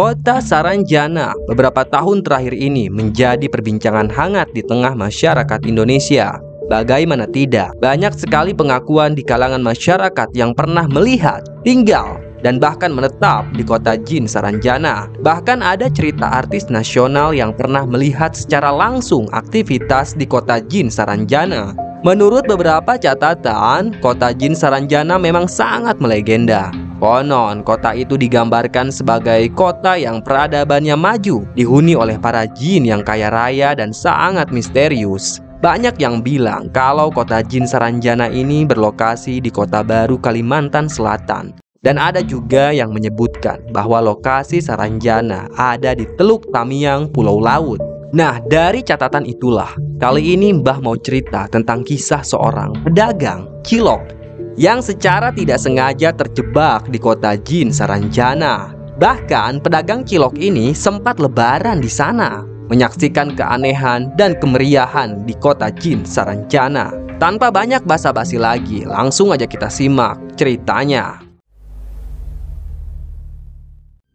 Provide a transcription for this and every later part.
Kota Saranjana beberapa tahun terakhir ini menjadi perbincangan hangat di tengah masyarakat Indonesia. Bagaimana tidak, banyak sekali pengakuan di kalangan masyarakat yang pernah melihat, tinggal, dan bahkan menetap di kota Jin Saranjana. Bahkan ada cerita artis nasional yang pernah melihat secara langsung aktivitas di kota Jin Saranjana. Menurut beberapa catatan, kota Jin Saranjana memang sangat melegenda. Konon, kota itu digambarkan sebagai kota yang peradabannya maju, dihuni oleh para jin yang kaya raya dan sangat misterius. Banyak yang bilang kalau kota Jin Saranjana ini berlokasi di Kota Baru, Kalimantan Selatan. Dan ada juga yang menyebutkan bahwa lokasi Saranjana ada di Teluk Tamiang, Pulau Laut. Nah, dari catatan itulah, kali ini Mbah mau cerita tentang kisah seorang pedagang cilok yang secara tidak sengaja terjebak di kota Jin Saranjana. Bahkan pedagang cilok ini sempat lebaran di sana, menyaksikan keanehan dan kemeriahan di kota Jin Saranjana. Tanpa banyak basa-basi lagi, langsung aja kita simak ceritanya.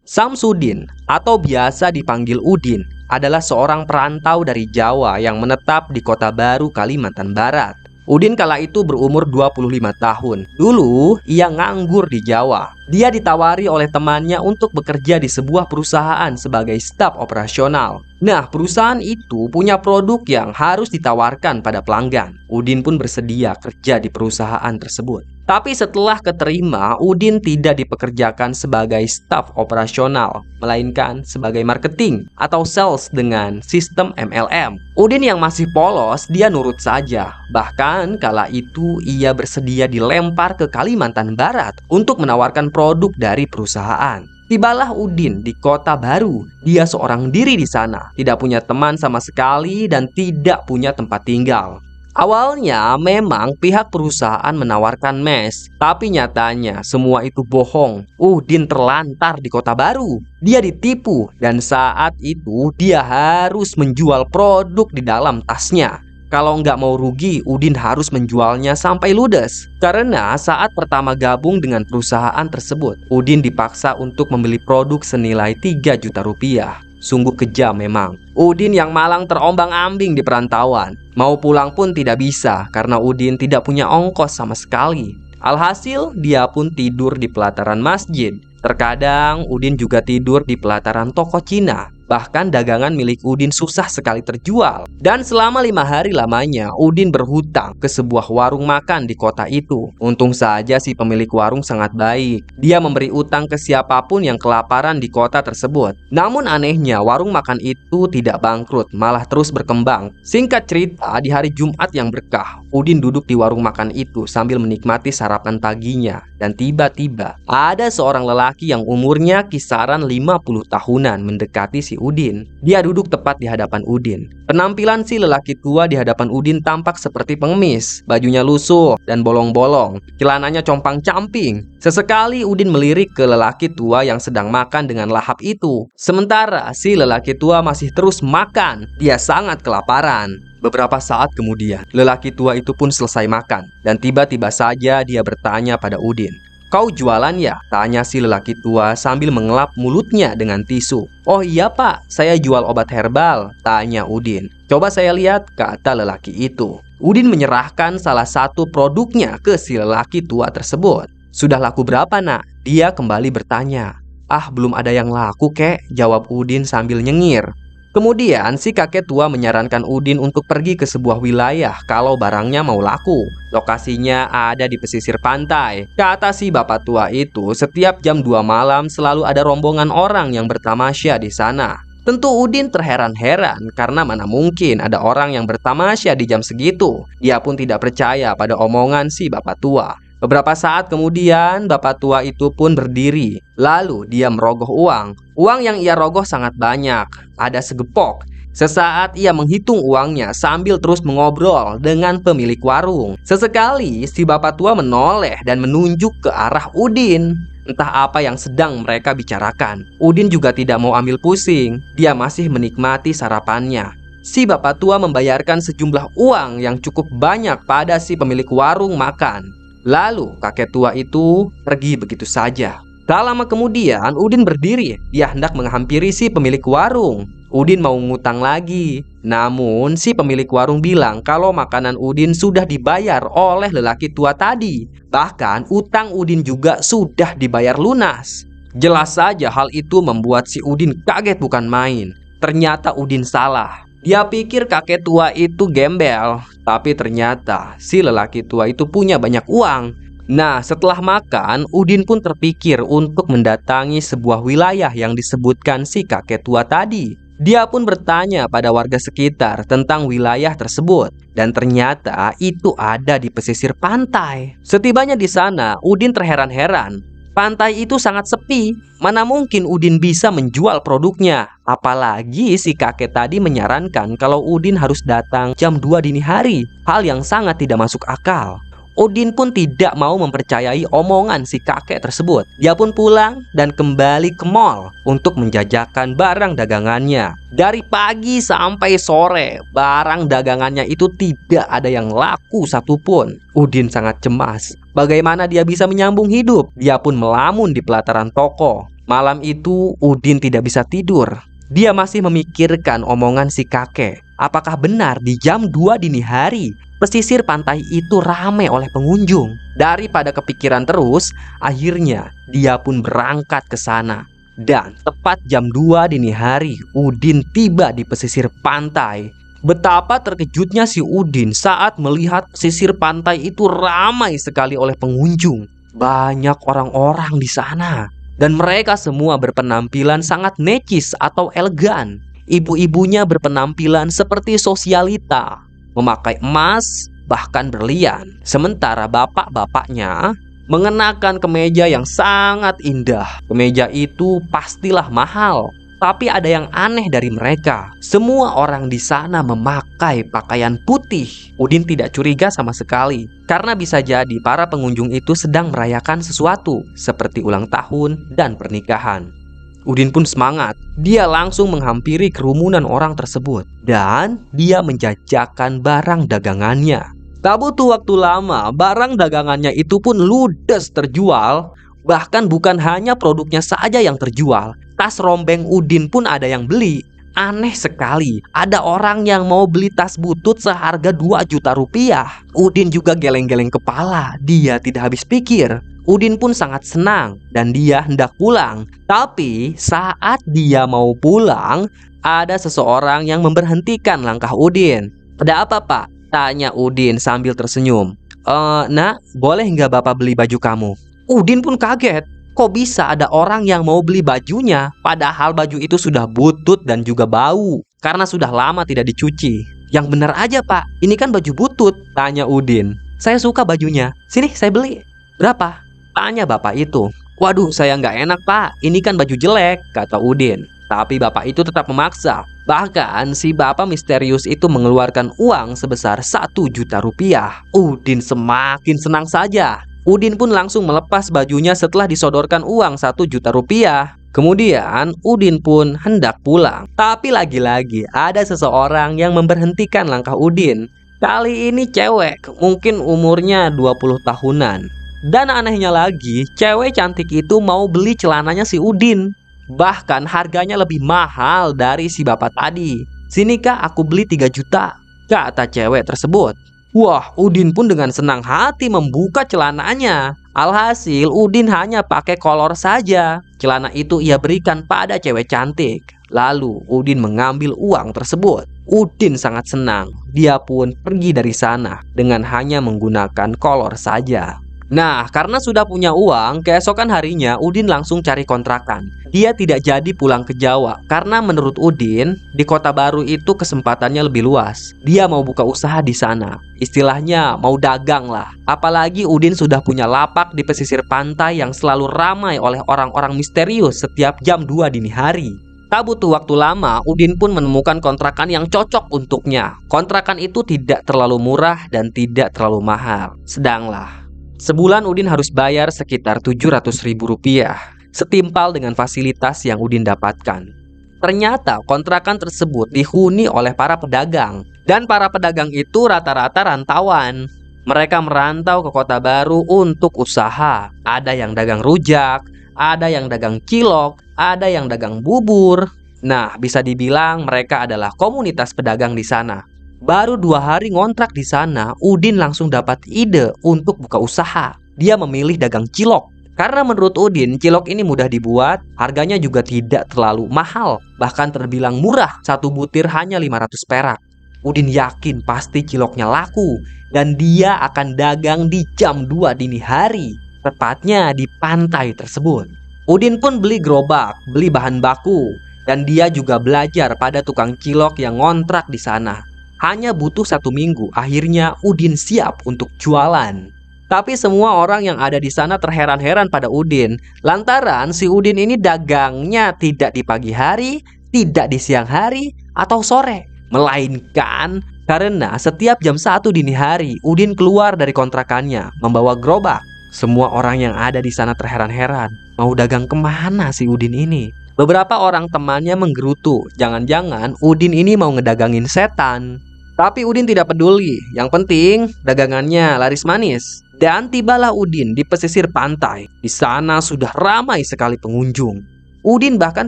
Samsudin atau biasa dipanggil Udin adalah seorang perantau dari Jawa yang menetap di Kota Baru, Kalimantan Barat. Udin kala itu berumur 25 tahun. Dulu ia nganggur di Jawa. Dia ditawari oleh temannya untuk bekerja di sebuah perusahaan sebagai staf operasional. Nah, perusahaan itu punya produk yang harus ditawarkan pada pelanggan. Udin pun bersedia kerja di perusahaan tersebut. Tapi setelah keterima, Udin tidak dipekerjakan sebagai staf operasional, melainkan sebagai marketing atau sales dengan sistem MLM. Udin yang masih polos, dia nurut saja. Bahkan kala itu ia bersedia dilempar ke Kalimantan Barat untuk menawarkan produk dari perusahaan. Tibalah Udin di kota baru. Dia seorang diri di sana, tidak punya teman sama sekali dan tidak punya tempat tinggal. Awalnya memang pihak perusahaan menawarkan mes, tapi nyatanya semua itu bohong. Udin terlantar di kota baru. Dia ditipu dan saat itu dia harus menjual produk di dalam tasnya. Kalau nggak mau rugi, Udin harus menjualnya sampai ludes. Karena saat pertama gabung dengan perusahaan tersebut, Udin dipaksa untuk membeli produk senilai 3 juta rupiah. Sungguh kejam memang. Udin yang malang terombang-ambing di perantauan. Mau pulang pun tidak bisa karena Udin tidak punya ongkos sama sekali. Alhasil, dia pun tidur di pelataran masjid. Terkadang Udin juga tidur di pelataran toko Cina Bahkan dagangan milik Udin susah sekali terjual. Dan selama lima hari lamanya, Udin berhutang ke sebuah warung makan di kota itu. Untung saja si pemilik warung sangat baik. Dia memberi utang ke siapa pun yang kelaparan di kota tersebut. Namun anehnya, warung makan itu tidak bangkrut, malah terus berkembang. Singkat cerita, di hari Jumat yang berkah, Udin duduk di warung makan itu sambil menikmati sarapan paginya. Dan tiba-tiba, ada seorang lelaki yang umurnya kisaran 50 tahunan mendekati si Udin. Dia duduk tepat di hadapan Udin. Penampilan si lelaki tua di hadapan Udin tampak seperti pengemis. Bajunya lusuh dan bolong-bolong. Celananya compang-camping. Sesekali Udin melirik ke lelaki tua yang sedang makan dengan lahap itu. Sementara si lelaki tua masih terus makan. Dia sangat kelaparan. Beberapa saat kemudian, lelaki tua itu pun selesai makan dan tiba-tiba saja dia bertanya pada Udin, Kau jualan ya? Tanya si lelaki tua sambil mengelap mulutnya dengan tisu. Oh iya pak, saya jual obat herbal. Tanya Udin. Coba saya lihat, kata lelaki itu. Udin menyerahkan salah satu produknya ke si lelaki tua tersebut. Sudah laku berapa nak? Dia kembali bertanya. Ah belum ada yang laku kek, jawab Udin sambil nyengir. Kemudian si kakek tua menyarankan Udin untuk pergi ke sebuah wilayah kalau barangnya mau laku. Lokasinya ada di pesisir pantai. Kata si bapak tua itu, setiap jam 2 malam selalu ada rombongan orang yang bertamasya di sana. Tentu Udin terheran-heran karena mana mungkin ada orang yang bertamasya di jam segitu. Dia pun tidak percaya pada omongan si bapak tua. Beberapa saat kemudian, bapak tua itu pun berdiri. Lalu dia merogoh uang. Uang yang ia rogoh sangat banyak, ada segepok. Sesaat ia menghitung uangnya sambil terus mengobrol dengan pemilik warung. Sesekali si bapak tua menoleh dan menunjuk ke arah Udin. Entah apa yang sedang mereka bicarakan. Udin juga tidak mau ambil pusing. Dia masih menikmati sarapannya. Si bapak tua membayarkan sejumlah uang yang cukup banyak pada si pemilik warung makan. Lalu kakek tua itu pergi begitu saja. Tak lama kemudian, Udin berdiri. Dia hendak menghampiri si pemilik warung. Udin mau ngutang lagi. Namun, si pemilik warung bilang kalau makanan Udin sudah dibayar oleh lelaki tua tadi. Bahkan, utang Udin juga sudah dibayar lunas. Jelas saja hal itu membuat si Udin kaget bukan main. Ternyata Udin salah. Dia pikir kakek tua itu gembel, tapi ternyata si lelaki tua itu punya banyak uang. Nah, setelah makan, Udin pun terpikir untuk mendatangi sebuah wilayah yang disebutkan si kakek tua tadi. Dia pun bertanya pada warga sekitar tentang wilayah tersebut, dan ternyata itu ada di pesisir pantai. Setibanya di sana, Udin terheran-heran. Pantai itu sangat sepi, mana mungkin Udin bisa menjual produknya? Apalagi si kakek tadi menyarankan kalau Udin harus datang jam 2 dini hari, hal yang sangat tidak masuk akal. Odin pun tidak mau mempercayai omongan si kakek tersebut. Dia pun pulang dan kembali ke mall untuk menjajakan barang dagangannya. Dari pagi sampai sore, barang dagangannya itu tidak ada yang laku satupun. Udin sangat cemas. Bagaimana dia bisa menyambung hidup? Dia pun melamun di pelataran toko. Malam itu, Udin tidak bisa tidur. Dia masih memikirkan omongan si kakek. Apakah benar di jam 2 dini hari pesisir pantai itu ramai oleh pengunjung? Daripada kepikiran terus, akhirnya dia pun berangkat ke sana. Dan tepat jam 2 dini hari, Udin tiba di pesisir pantai. Betapa terkejutnya si Udin saat melihat pesisir pantai itu ramai sekali oleh pengunjung. Banyak orang-orang di sana dan mereka semua berpenampilan sangat necis atau elegan. Ibu-ibunya berpenampilan seperti sosialita, memakai emas, bahkan berlian. Sementara bapak-bapaknya mengenakan kemeja yang sangat indah. Kemeja itu pastilah mahal, tapi ada yang aneh dari mereka. Semua orang di sana memakai pakaian putih. Udin tidak curiga sama sekali, karena bisa jadi para pengunjung itu sedang merayakan sesuatu, seperti ulang tahun dan pernikahan. Udin pun semangat. Dia langsung menghampiri kerumunan orang tersebut, dan dia menjajakan barang dagangannya. Tak butuh waktu lama, barang dagangannya itu pun ludes terjual Bahkan bukan hanya produknya saja yang terjual, tas rombeng Udin pun ada yang beli. Aneh sekali, ada orang yang mau beli tas butut seharga 2 juta rupiah. Udin juga geleng-geleng kepala, dia tidak habis pikir. Udin pun sangat senang dan dia hendak pulang. Tapi saat dia mau pulang, ada seseorang yang memberhentikan langkah Udin. Ada apa pak? Tanya Udin sambil tersenyum. E, nak, boleh nggak bapak beli baju kamu? Udin pun kaget. Kok bisa ada orang yang mau beli bajunya padahal baju itu sudah butut dan juga bau karena sudah lama tidak dicuci. Yang benar aja pak, ini kan baju butut, tanya Udin. Saya suka bajunya, sini saya beli. Berapa? Tanya bapak itu. Waduh, saya nggak enak pak, ini kan baju jelek, kata Udin. Tapi bapak itu tetap memaksa. Bahkan si bapak misterius itu mengeluarkan uang sebesar satu juta rupiah. Udin semakin senang saja. Udin pun langsung melepas bajunya setelah disodorkan uang satu juta rupiah. Kemudian Udin pun hendak pulang. Tapi lagi-lagi ada seseorang yang memberhentikan langkah Udin. Kali ini cewek, mungkin umurnya 20 tahunan. Dan anehnya lagi, cewek cantik itu mau beli celananya si Udin. Bahkan harganya lebih mahal dari si bapak tadi. Sini kak aku beli 3 juta, kata cewek tersebut. Wah, Udin pun dengan senang hati membuka celananya. Alhasil, Udin hanya pakai kolor saja. Celana itu ia berikan pada cewek cantik. Lalu, Udin mengambil uang tersebut. Udin sangat senang. Dia pun pergi dari sana dengan hanya menggunakan kolor saja. Nah, karena sudah punya uang, keesokan harinya Udin langsung cari kontrakan. Dia tidak jadi pulang ke Jawa karena menurut Udin, di kota baru itu kesempatannya lebih luas. Dia mau buka usaha di sana. Istilahnya mau dagang lah. Apalagi Udin sudah punya lapak di pesisir pantai yang selalu ramai oleh orang-orang misterius setiap jam 2 dini hari. Tak butuh waktu lama, Udin pun menemukan kontrakan yang cocok untuknya. Kontrakan itu tidak terlalu murah dan tidak terlalu mahal. Sedanglah Sebulan Udin harus bayar sekitar 700 ribu rupiah, setimpal dengan fasilitas yang Udin dapatkan. Ternyata kontrakan tersebut dihuni oleh para pedagang, dan para pedagang itu rata-rata rantauan. Mereka merantau ke kota baru untuk usaha. Ada yang dagang rujak, ada yang dagang cilok, ada yang dagang bubur. Nah, bisa dibilang mereka adalah komunitas pedagang di sana. Baru dua hari ngontrak di sana, Udin langsung dapat ide untuk buka usaha. Dia memilih dagang cilok. Karena menurut Udin, cilok ini mudah dibuat, harganya juga tidak terlalu mahal, bahkan terbilang murah, satu butir hanya 500 perak. Udin yakin pasti ciloknya laku, dan dia akan dagang di jam 2 dini hari, tepatnya di pantai tersebut. Udin pun beli gerobak, beli bahan baku, dan dia juga belajar pada tukang cilok yang ngontrak di sana. Hanya butuh satu minggu, akhirnya Udin siap untuk jualan. Tapi semua orang yang ada di sana terheran-heran pada Udin lantaran si Udin ini dagangnya tidak di pagi hari, tidak di siang hari atau sore, melainkan karena setiap jam satu dini hari Udin keluar dari kontrakannya membawa gerobak. Semua orang yang ada di sana terheran-heran, mau dagang ke mana si Udin ini? Beberapa orang temannya menggerutu, jangan-jangan Udin ini mau ngedagangin setan. Tapi Udin tidak peduli, yang penting dagangannya laris manis. Dan tibalah Udin di pesisir pantai. Di sana sudah ramai sekali pengunjung. Udin bahkan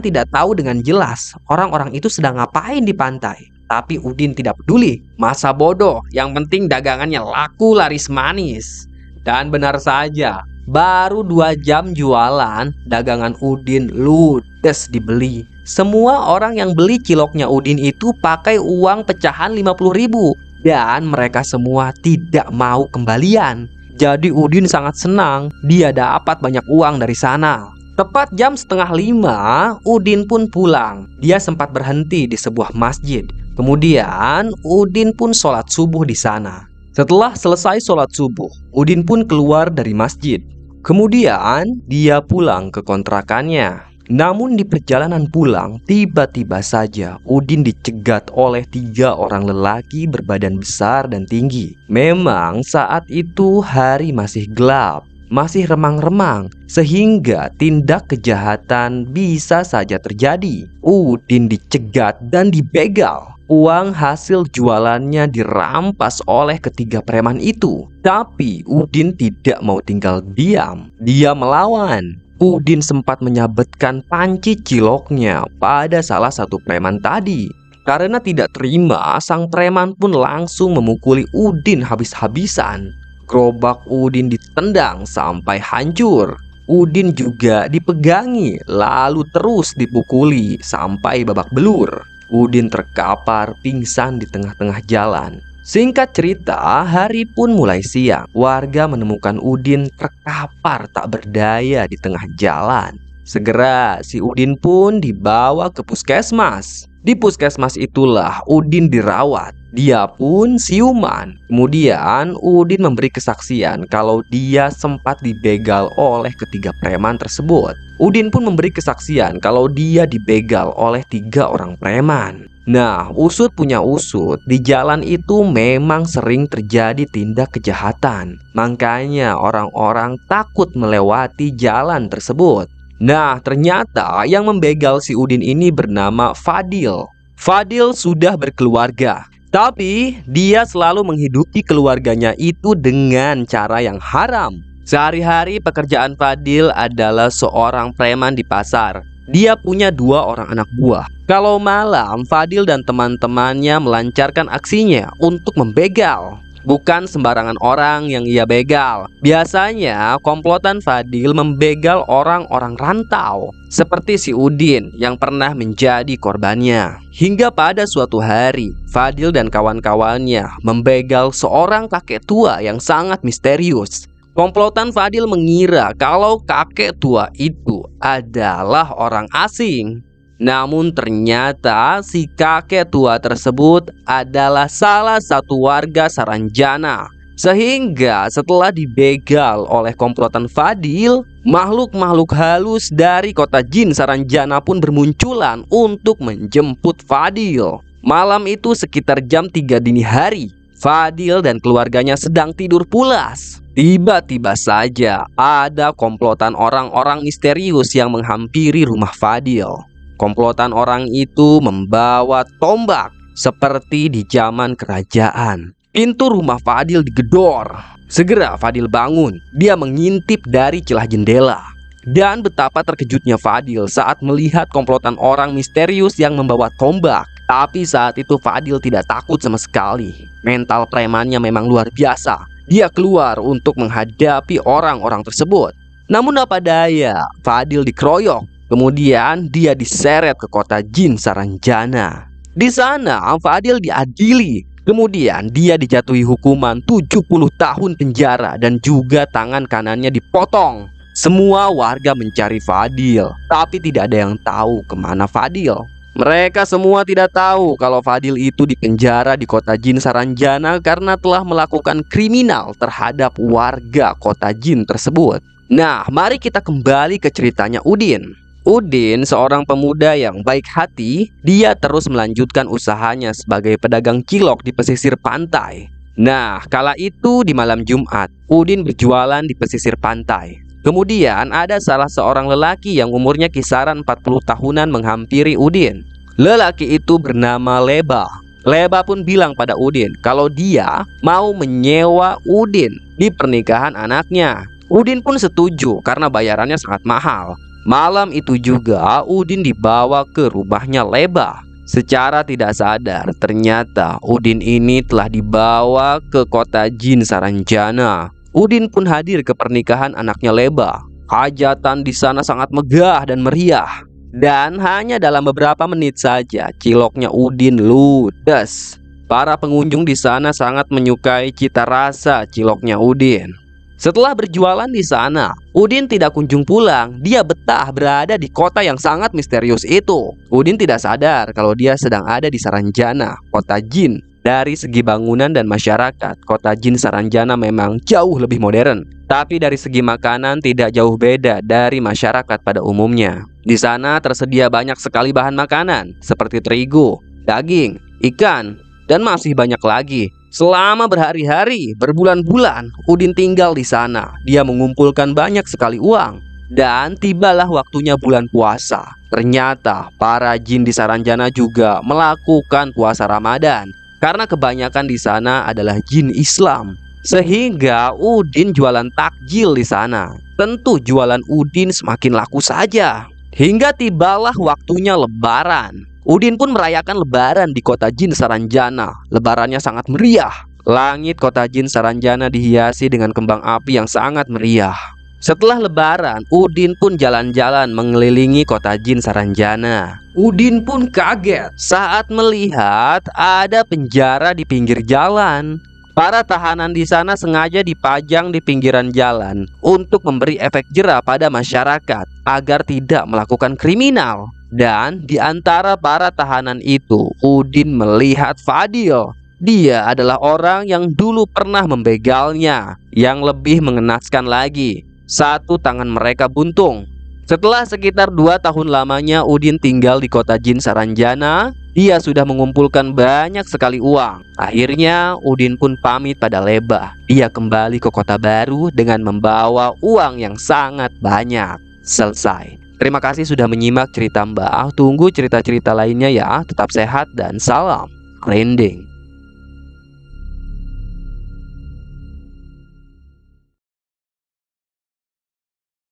tidak tahu dengan jelas orang-orang itu sedang ngapain di pantai. Tapi Udin tidak peduli. Masa bodoh, yang penting dagangannya laku laris manis. Dan benar saja, baru dua jam jualan, dagangan Udin ludes dibeli. Semua orang yang beli ciloknya Udin itu pakai uang pecahan 50 ribu. Dan mereka semua tidak mau kembalian. Jadi Udin sangat senang dia dapat banyak uang dari sana. Tepat jam setengah lima, Udin pun pulang. Dia sempat berhenti di sebuah masjid. Kemudian Udin pun sholat subuh di sana. Setelah selesai sholat subuh, Udin pun keluar dari masjid. Kemudian dia pulang ke kontrakannya. Namun di perjalanan pulang, tiba-tiba saja Udin dicegat oleh tiga orang lelaki berbadan besar dan tinggi. Memang saat itu hari masih gelap, masih remang-remang, sehingga tindak kejahatan bisa saja terjadi. Udin dicegat dan dibegal. Uang hasil jualannya dirampas oleh ketiga preman itu. Tapi Udin tidak mau tinggal diam. Dia melawan. Udin sempat menyabetkan panci ciloknya pada salah satu preman tadi. Karena tidak terima, sang preman pun langsung memukuli Udin habis-habisan. Gerobak Udin ditendang sampai hancur. Udin juga dipegangi, lalu terus dipukuli sampai babak belur. Udin terkapar pingsan di tengah-tengah jalan. Singkat cerita, hari pun mulai siang. Warga menemukan Udin terkapar tak berdaya di tengah jalan. Segera si Udin pun dibawa ke puskesmas. Di puskesmas itulah Udin dirawat. Dia pun siuman. Kemudian Udin memberi kesaksian kalau dia sempat dibegal oleh ketiga preman tersebut. Udin pun memberi kesaksian kalau dia dibegal oleh tiga orang preman. Nah, usut punya usut, di jalan itu memang sering terjadi tindak kejahatan. Makanya orang-orang takut melewati jalan tersebut. Nah, ternyata yang membegal si Udin ini bernama Fadil. Fadil sudah berkeluarga, tapi dia selalu menghidupi keluarganya itu dengan cara yang haram. Sehari-hari pekerjaan Fadil adalah seorang preman di pasar. Dia punya dua orang anak buah. Kalau malam, Fadil dan teman-temannya melancarkan aksinya untuk membegal. Bukan sembarangan orang yang ia begal. Biasanya, komplotan Fadil membegal orang-orang rantau, seperti si Udin yang pernah menjadi korbannya. Hingga pada suatu hari, Fadil dan kawan-kawannya membegal seorang kakek tua yang sangat misterius. Komplotan Fadil mengira kalau kakek tua itu adalah orang asing. Namun ternyata si kakek tua tersebut adalah salah satu warga Saranjana. Sehingga setelah dibegal oleh komplotan Fadil, makhluk-makhluk halus dari kota jin Saranjana pun bermunculan untuk menjemput Fadil. Malam itu sekitar jam 3 dini hari, Fadil dan keluarganya sedang tidur pulas. Tiba-tiba saja ada komplotan orang-orang misterius yang menghampiri rumah Fadil. Komplotan orang itu membawa tombak seperti di zaman kerajaan. Pintu rumah Fadil digedor. Segera Fadil bangun. Dia mengintip dari celah jendela. Dan betapa terkejutnya Fadil saat melihat komplotan orang misterius yang membawa tombak. Tapi saat itu Fadil tidak takut sama sekali. Mental premannya memang luar biasa. Dia keluar untuk menghadapi orang-orang tersebut. Namun apa daya, Fadil dikeroyok. Kemudian dia diseret ke kota Jin Saranjana. Di sana, Fadil diadili. Kemudian dia dijatuhi hukuman 70 tahun penjara dan juga tangan kanannya dipotong. Semua warga mencari Fadil, tapi tidak ada yang tahu ke mana Fadil. Mereka semua tidak tahu kalau Fadil itu dipenjara di kota Jin Saranjana karena telah melakukan kriminal terhadap warga kota Jin tersebut. Nah, mari kita kembali ke ceritanya Udin. Udin, seorang pemuda yang baik hati, dia terus melanjutkan usahanya sebagai pedagang cilok di pesisir pantai. Nah, kala itu di malam Jumat, Udin berjualan di pesisir pantai. Kemudian ada salah seorang lelaki yang umurnya kisaran 40 tahunan menghampiri Udin. Lelaki itu bernama Leba. Leba pun bilang pada Udin kalau dia mau menyewa Udin di pernikahan anaknya. Udin pun setuju karena bayarannya sangat mahal. Malam itu juga Udin dibawa ke rumahnya Leba. Secara tidak sadar, ternyata Udin ini telah dibawa ke kota Jin Saranjana Udin pun hadir ke pernikahan anaknya Leba. Hajatan di sana sangat megah dan meriah. Dan hanya dalam beberapa menit saja ciloknya Udin ludes. Para pengunjung di sana sangat menyukai cita rasa ciloknya Udin. Setelah berjualan di sana, Udin tidak kunjung pulang. Dia betah berada di kota yang sangat misterius itu. Udin tidak sadar kalau dia sedang ada di Saranjana, kota jin dari segi bangunan dan masyarakat, kota Jin Saranjana memang jauh lebih modern. Tapi dari segi makanan tidak jauh beda dari masyarakat pada umumnya. Di sana tersedia banyak sekali bahan makanan seperti terigu, daging, ikan, dan masih banyak lagi. Selama berhari-hari, berbulan-bulan, Udin tinggal di sana. Dia mengumpulkan banyak sekali uang. Dan tibalah waktunya bulan puasa. Ternyata para jin di Saranjana juga melakukan puasa Ramadan karena kebanyakan di sana adalah jin Islam. Sehingga Udin jualan takjil di sana. Tentu jualan Udin semakin laku saja. Hingga tibalah waktunya lebaran. Udin pun merayakan lebaran di kota Jin Saranjana. Lebarannya sangat meriah. Langit kota Jin Saranjana dihiasi dengan kembang api yang sangat meriah. Setelah lebaran, Udin pun jalan-jalan mengelilingi kota Jin Saranjana. Udin pun kaget saat melihat ada penjara di pinggir jalan. Para tahanan di sana sengaja dipajang di pinggiran jalan untuk memberi efek jerah pada masyarakat agar tidak melakukan kriminal. Dan di antara para tahanan itu, Udin melihat Fadil. Dia adalah orang yang dulu pernah membegalnya. Yang lebih mengenaskan lagi, satu tangan mereka buntung. Setelah sekitar dua tahun lamanya Udin tinggal di kota Jin Saranjana, dia sudah mengumpulkan banyak sekali uang. Akhirnya Udin pun pamit pada Lebah. Dia kembali ke kota baru dengan membawa uang yang sangat banyak. Selesai. Terima kasih sudah menyimak cerita Mbah. Tunggu cerita-cerita lainnya ya. Tetap sehat dan salam. Rending.